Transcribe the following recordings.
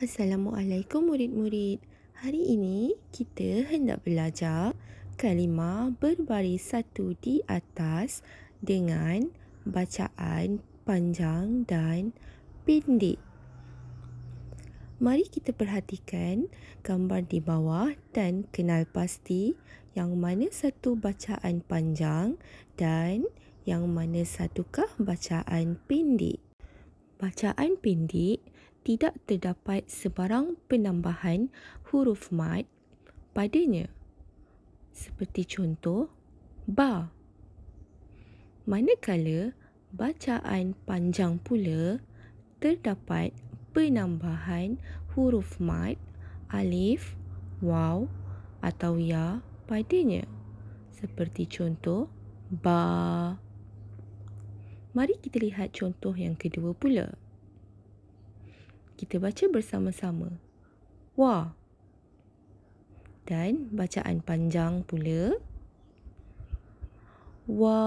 Assalamualaikum murid-murid. Hari ini kita hendak belajar kalimah berbaris satu di atas dengan bacaan panjang dan pendek. Mari kita perhatikan gambar di bawah dan kenal pasti yang mana satu bacaan panjang dan yang mana satukah bacaan pendek. Bacaan pendek tidak terdapat sebarang penambahan huruf mat padanya. Seperti contoh, ba. Manakala bacaan panjang pula terdapat penambahan huruf mat alif, waw atau ya padanya. Seperti contoh, ba. Mari kita lihat contoh yang kedua pula kita baca bersama-sama. Wa. Dan bacaan panjang pula. Wa.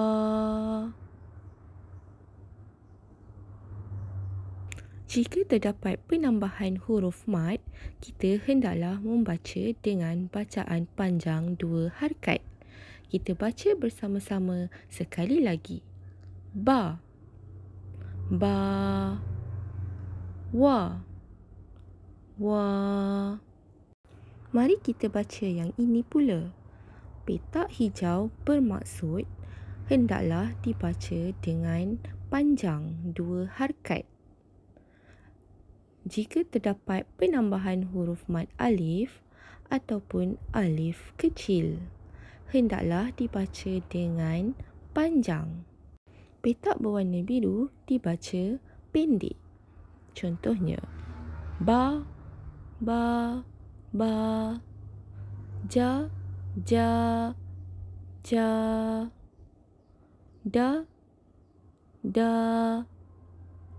Jika terdapat penambahan huruf mat, kita hendaklah membaca dengan bacaan panjang dua harkat. Kita baca bersama-sama sekali lagi. Ba. Ba wa. Wa. Mari kita baca yang ini pula. Petak hijau bermaksud hendaklah dibaca dengan panjang dua harkat. Jika terdapat penambahan huruf mat alif ataupun alif kecil hendaklah dibaca dengan panjang. Petak berwarna biru dibaca pendek Contohnya ba ba ba ja ja ja da da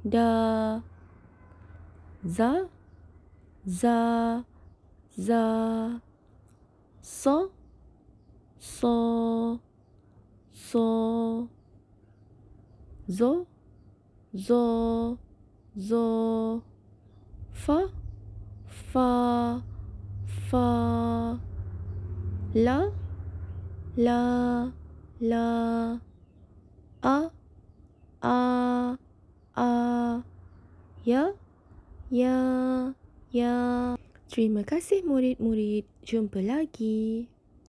da za za za so so so zo zo zo fa fa fa la la la a a a ya ya ya. Terima kasih murid-murid. Jumpa lagi